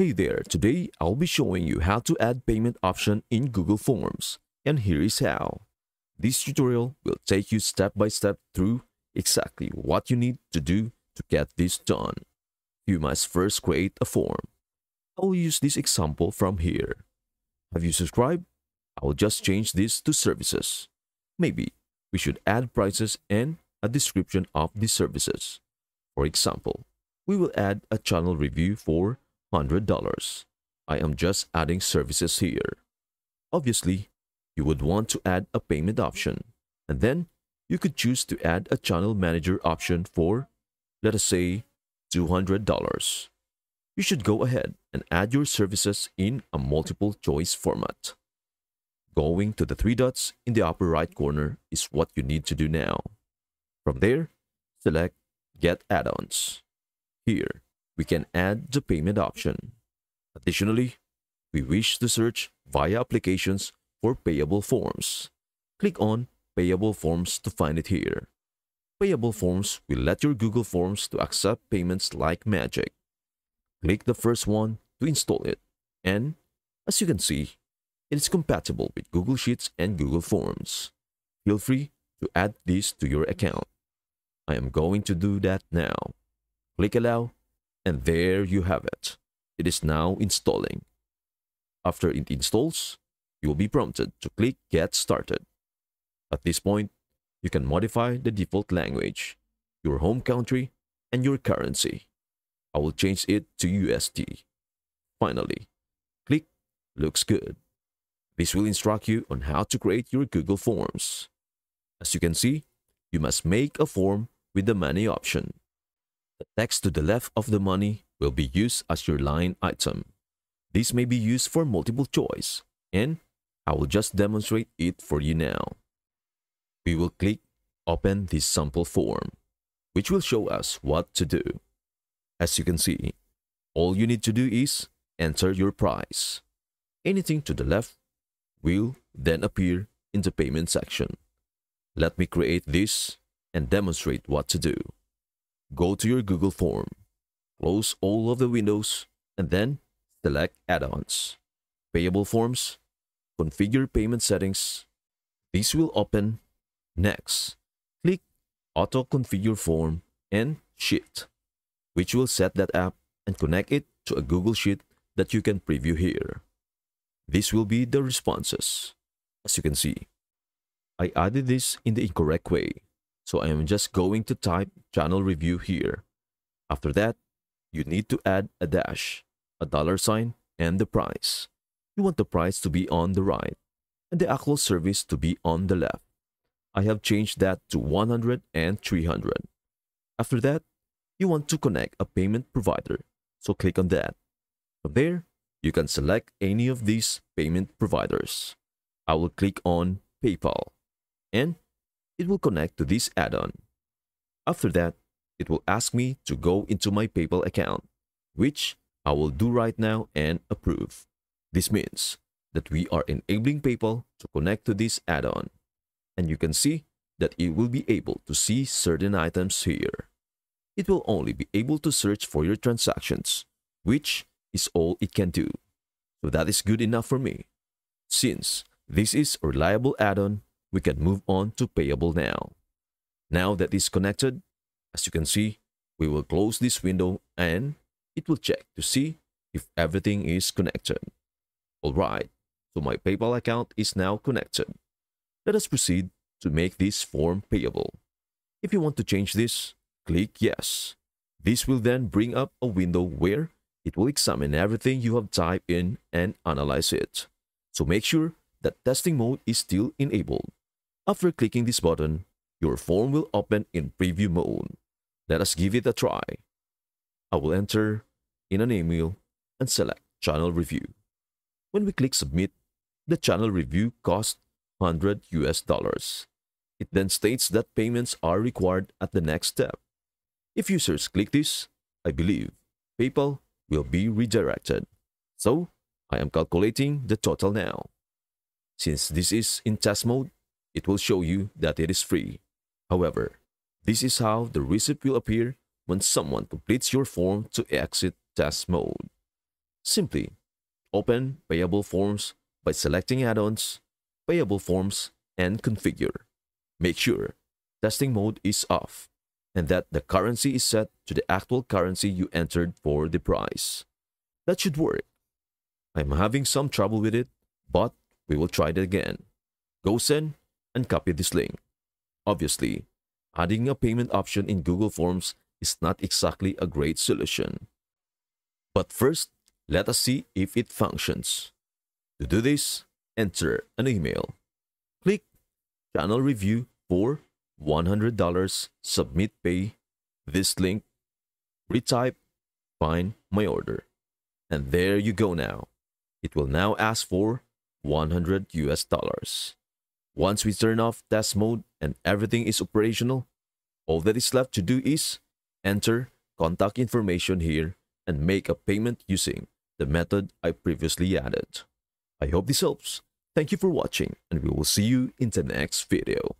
Hey there, today I'll be showing you how to add payment option in Google Forms. And here is how. This tutorial will take you step by step through exactly what you need to do to get this done. You must first create a form. I will use this example from here. Have you subscribed? I will just change this to services. Maybe we should add prices and a description of the services. For example, we will add a channel review for $100. I am just adding services here. Obviously, you would want to add a payment option, and then you could choose to add a channel manager option for, let us say, $200. You should go ahead and add your services in a multiple choice format. Going to the three dots in the upper right corner is what you need to do now. From there, select Get Add-ons. Here, we can add the payment option. Additionally, we wish to search via applications for payable forms. Click on Payable Forms to find it here. Payable Forms will let your Google Forms to accept payments like magic. Click the first one to install it, and as you can see, it is compatible with Google Sheets and Google Forms. Feel free to add this to your account. I am going to do that now. Click Allow and there you have it. It is now installing. After it installs, you will be prompted to click Get Started. At this point, you can modify the default language, your home country, and your currency. I will change it to USD. Finally, click Looks Good. This will instruct you on how to create your Google Forms. As you can see, you must make a form with the money option. The text to the left of the money will be used as your line item. This may be used for multiple choice, and I will just demonstrate it for you now. We will click Open this sample form, which will show us what to do. As you can see, all you need to do is enter your price. Anything to the left will then appear in the payment section. Let me create this and demonstrate what to do. Go to your Google form, close all of the windows, and then select Add-ons, Payable Forms, Configure Payment Settings. This will open. Next, click Auto Configure Form and Sheet, which will set that app and connect it to a Google Sheet that you can preview here. This will be the responses. As you can see, I added this in the incorrect way. So I am just going to type channel review here. After that, you need to add a dash, a dollar sign, and the price. You want the price to be on the right and the actual service to be on the left. I have changed that to 100 and 300. After that, you want to connect a payment provider, so click on that. From there, you can select any of these payment providers. I will click on PayPal and it will connect to this add-on. After that, it will ask me to go into my PayPal account, which I will do right now and approve. This means that we are enabling PayPal to connect to this add-on. And you can see that it will be able to see certain items here. It will only be able to search for your transactions, which is all it can do. So that is good enough for me. Since this is a reliable add-on, we can move on to payable now. Now that is connected, as you can see, we will close this window and it will check to see if everything is connected. Alright, so my PayPal account is now connected. Let us proceed to make this form payable. If you want to change this, click Yes. This will then bring up a window where it will examine everything you have typed in and analyze it. So make sure that testing mode is still enabled. After clicking this button, your form will open in preview mode. Let us give it a try. I will enter in an email and select channel review. When we click submit, the channel review costs 100 US dollars. It then states that payments are required at the next step. If users click this, I believe PayPal will be redirected. So, I am calculating the total now. Since this is in test mode, it will show you that it is free. However, this is how the receipt will appear when someone completes your form to exit test mode. Simply open Payable Forms by selecting Add-ons, Payable Forms, and Configure. Make sure testing mode is off and that the currency is set to the actual currency you entered for the price. That should work. I'm having some trouble with it, but we will try it again. Go send and copy this link. Obviously, adding a payment option in Google Forms is not exactly a great solution. But first, let us see if it functions. To do this, enter an email. Click Channel Review for $100 Submit Pay. This link, retype, find my order. And there you go now. It will now ask for 100 US dollars. Once we turn off test mode and everything is operational, all that is left to do is enter contact information here and make a payment using the method I previously added. I hope this helps. Thank you for watching and we will see you in the next video.